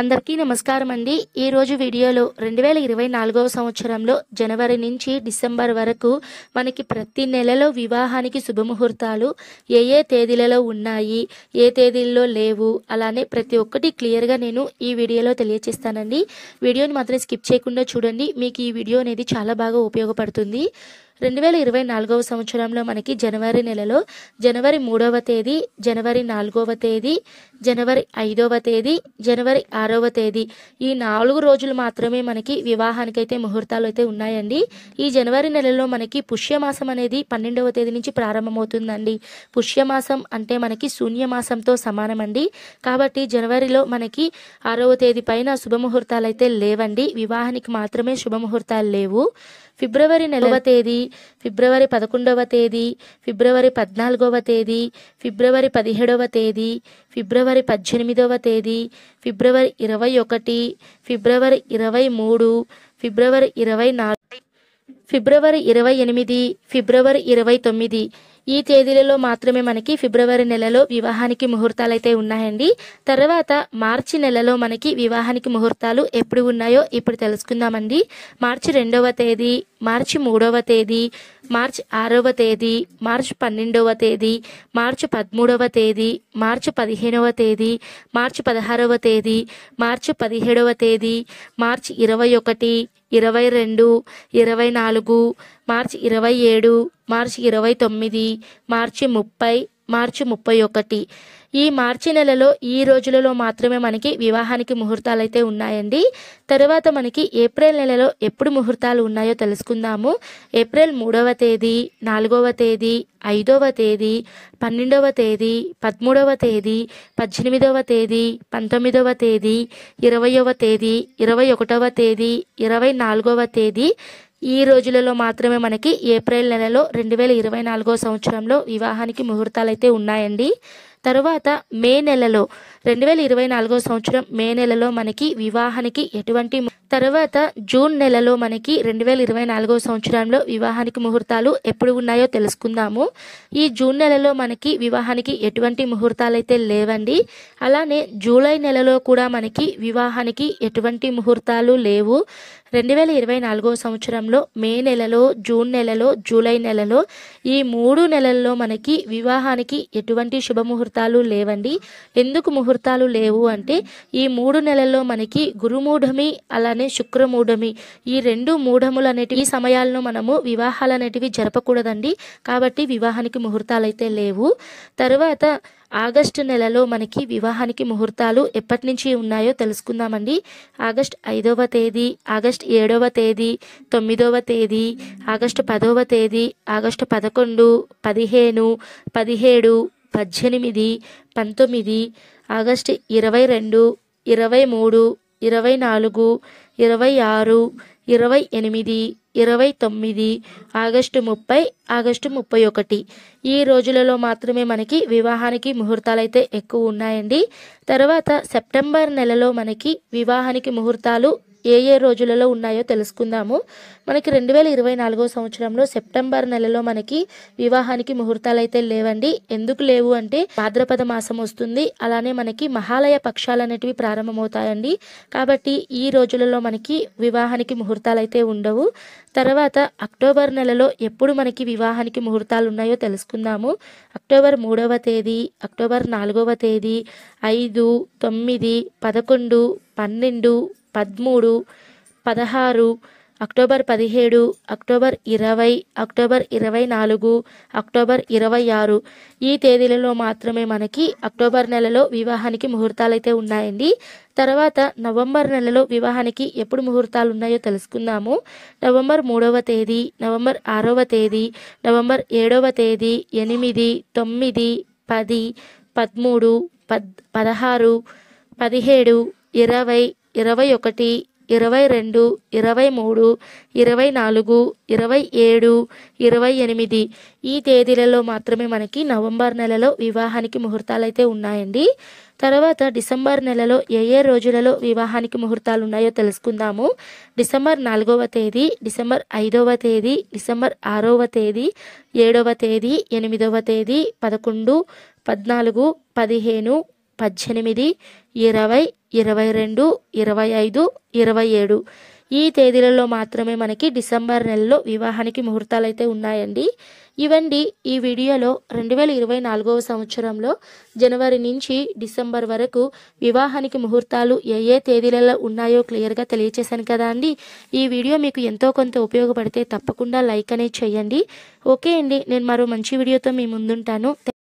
అందరికీ నమస్కారం అండి. ఈరోజు వీడియోలో రెండు వేల ఇరవై నాలుగవ సంవత్సరంలో జనవరి నుంచి డిసెంబర్ వరకు మనకి ప్రతి నెలలో వివాహానికి శుభముహూర్తాలు ఏ ఏ తేదీలలో ఉన్నాయి ఏ తేదీల్లో లేవు అలానే ప్రతి ఒక్కటి క్లియర్గా నేను ఈ వీడియోలో తెలియచేస్తానండి. వీడియోని మాత్రం స్కిప్ చేయకుండా చూడండి. మీకు ఈ వీడియో అనేది చాలా బాగా ఉపయోగపడుతుంది. రెండు వేల ఇరవై నాలుగవ సంవత్సరంలో మనకి జనవరి నెలలో జనవరి మూడవ తేదీ జనవరి నాలుగవ తేదీ జనవరి ఐదవ తేదీ జనవరి ఆరవ తేదీ ఈ నాలుగు రోజులు మాత్రమే మనకి వివాహానికైతే ముహూర్తాలు అయితే ఉన్నాయండి. ఈ జనవరి నెలలో మనకి పుష్యమాసం అనేది పన్నెండవ తేదీ నుంచి ప్రారంభమవుతుందండి. పుష్యమాసం అంటే మనకి శూన్యమాసంతో సమానమండి. కాబట్టి జనవరిలో మనకి ఆరవ తేదీ పైన శుభముహూర్తాలు అయితే లేవండి. వివాహానికి మాత్రమే శుభముహూర్తాలు లేవు. ఫిబ్రవరి నెలవ తేదీ ఫిబ్రవరి పదకొండవ తేదీ ఫిబ్రవరి పద్నాలుగవ తేదీ ఫిబ్రవరి పదిహేడవ తేదీ ఫిబ్రవరి పద్దెనిమిదవ తేదీ ఫిబ్రవరి ఇరవై ఒకటి ఫిబ్రవరి ఇరవై మూడు ఫిబ్రవరి ఇరవై నాలుగు ఫిబ్రవరి ఇరవై ఎనిమిది ఫిబ్రవరి ఇరవై తొమ్మిది ఈ తేదీలలో మాత్రమే మనకి ఫిబ్రవరి నెలలో వివాహానికి ముహూర్తాలు అయితే ఉన్నాయండి. తర్వాత మార్చి నెలలో మనకి వివాహానికి ముహూర్తాలు ఎప్పుడు ఉన్నాయో ఇప్పుడు తెలుసుకుందామండి. మార్చి రెండవ తేదీ మార్చి మూడవ తేదీ మార్చ్ ఆరవ తేదీ మార్చ్ పన్నెండవ తేదీ మార్చ్ పదమూడవ తేదీ మార్చ్ పదిహేనవ తేదీ మార్చ్ పదహారవ తేదీ మార్చ్ పదిహేడవ తేదీ మార్చ్ ఇరవై ఒకటి ఇరవై రెండు ఇరవై నాలుగు మార్చ్ ఇరవై ఏడు మార్చ్ ఇరవై తొమ్మిది మార్చి ముప్పై మార్చి ముప్పై ఒకటి. ఈ మార్చి నెలలో ఈ రోజులలో మాత్రమే మనకి వివాహానికి ముహూర్తాలు అయితే ఉన్నాయండి. తర్వాత మనకి ఏప్రిల్ నెలలో ఎప్పుడు ముహూర్తాలు ఉన్నాయో తెలుసుకుందాము. ఏప్రిల్ మూడవ తేదీ నాలుగవ తేదీ ఐదవ తేదీ పన్నెండవ తేదీ పదమూడవ తేదీ పద్దెనిమిదవ తేదీ పంతొమ్మిదవ తేదీ ఇరవయవ తేదీ ఇరవై ఒకటవ తేదీ ఇరవై నాలుగవ తేదీ ఈ రోజులలో మాత్రమే మనకి ఏప్రిల్ నెలలో రెండు వేల ఇరవై నాలుగో సంవత్సరంలో వివాహానికి ముహూర్తాలు అయితే ఉన్నాయండి. తరువాత మే నెలలో రెండు వేల ఇరవై నాలుగో సంవత్సరం మే నెలలో మనకి వివాహానికి ఎటువంటి తర్వాత జూన్ నెలలో మనకి రెండు వేల ఇరవై నాలుగో సంవత్సరంలో వివాహానికి ముహూర్తాలు ఎప్పుడు ఉన్నాయో తెలుసుకుందాము. ఈ జూన్ నెలలో మనకి వివాహానికి ఎటువంటి ముహూర్తాలు అయితే లేవండి. అలానే జూలై నెలలో కూడా మనకి వివాహానికి ఎటువంటి ముహూర్తాలు లేవు. రెండు వేల ఇరవై నాలుగో సంవత్సరంలో మే నెలలో జూన్ నెలలో జూలై నెలలో ఈ మూడు నెలల్లో మనకి వివాహానికి ఎటువంటి శుభముహూర్తాలు లేవండి. ఎందుకు ముహూర్తాలు లేవు అంటే ఈ మూడు నెలల్లో మనకి గురుమూఢమి అలానే శుక్రమూఢమి. ఈ రెండు మూఢములు అనేటివి ఈ సమయాలను మనము వివాహాలు అనేటివి జరపకూడదండి. కాబట్టి వివాహానికి ముహూర్తాలు అయితే లేవు. తర్వాత ఆగస్టు నెలలో మనకి వివాహానికి ముహూర్తాలు ఎప్పటి నుంచి ఉన్నాయో తెలుసుకుందామండి. ఆగస్ట్ ఐదవ తేదీ ఆగస్ట్ ఏడవ తేదీ తొమ్మిదవ తేదీ ఆగస్టు పదవ తేదీ ఆగస్టు పదకొండు పదిహేను పదిహేడు పద్దెనిమిది పంతొమ్మిది ఆగస్టు ఇరవై రెండు ఇరవై మూడు ఇరవై నాలుగు ఇరవై ఆరు ఇరవై ఎనిమిది ఇరవై తొమ్మిది ఆగస్టు ముప్పై ఆగస్టు ముప్పై ఒకటి ఈ రోజులలో మాత్రమే మనకి వివాహానికి ముహూర్తాలు అయితే ఎక్కువ ఉన్నాయండి. తర్వాత సెప్టెంబర్ నెలలో మనకి వివాహానికి ముహూర్తాలు ఏ ఏ రోజులలో ఉన్నాయో తెలుసుకుందాము. మనకి రెండు వేల ఇరవై నాలుగో సంవత్సరంలో సెప్టెంబర్ నెలలో మనకి వివాహానికి ముహూర్తాలు అయితే లేవండి. ఎందుకు లేవు అంటే భాద్రపద మాసం వస్తుంది. అలానే మనకి మహాలయ పక్షాలు అనేటివి ప్రారంభమవుతాయండి. కాబట్టి ఈ రోజులలో మనకి వివాహానికి ముహూర్తాలు అయితే ఉండవు. తర్వాత అక్టోబర్ నెలలో ఎప్పుడు మనకి వివాహానికి ముహూర్తాలు ఉన్నాయో తెలుసుకుందాము. అక్టోబర్ మూడవ తేదీ అక్టోబర్ నాలుగవ తేదీ ఐదు తొమ్మిది పదకొండు పన్నెండు పదమూడు పదహారు అక్టోబర్ పదిహేడు అక్టోబర్ ఇరవై అక్టోబర్ ఇరవై నాలుగు అక్టోబర్ ఇరవై ఆరు. ఈ తేదీలలో మాత్రమే మనకి అక్టోబర్ నెలలో వివాహానికి ముహూర్తాలు అయితే ఉన్నాయండి. తర్వాత నవంబర్ నెలలో వివాహానికి ఎప్పుడు ముహూర్తాలు ఉన్నాయో తెలుసుకుందాము. నవంబర్ మూడవ తేదీ నవంబర్ ఆరవ తేదీ నవంబర్ ఏడవ తేదీ ఎనిమిది తొమ్మిది పది పదమూడు పద్ పదహారు పదిహేడు ఇరవై ఇరవై ఒకటి ఇరవై రెండు ఇరవై మూడు ఇరవై నాలుగు ఇరవై ఏడు ఇరవై ఎనిమిది. ఈ తేదీలలో మాత్రమే మనకి నవంబర్ నెలలో వివాహానికి ముహూర్తాలు అయితే ఉన్నాయండి. తర్వాత డిసెంబర్ నెలలో ఏ ఏ రోజులలో వివాహానికి ముహూర్తాలు ఉన్నాయో తెలుసుకుందాము. డిసెంబర్ నాలుగవ తేదీ డిసెంబర్ ఐదవ తేదీ డిసెంబర్ ఆరవ తేదీ ఏడవ తేదీ ఎనిమిదవ తేదీ పదకొండు పద్నాలుగు పదిహేను పద్దెనిమిది ఇరవై ఇరవై రెండు ఇరవై ఐదు ఇరవై ఏడు ఈ తేదీలలో మాత్రమే మనకి డిసెంబర్ నెలలో వివాహానికి ముహూర్తాలు అయితే ఉన్నాయండి. ఇవండి ఈ వీడియోలో రెండు వేల ఇరవై నాలుగవ సంవత్సరంలో జనవరి నుంచి డిసెంబర్ వరకు వివాహానికి ముహూర్తాలు ఏ ఏ తేదీలలో ఉన్నాయో క్లియర్గా తెలియచేశాను కదా అండి. ఈ వీడియో మీకు ఎంతో కొంత ఉపయోగపడితే తప్పకుండా లైక్ అనేది చేయండి. ఓకే అండి నేను మరో మంచి వీడియోతో మీ ముందుంటాను.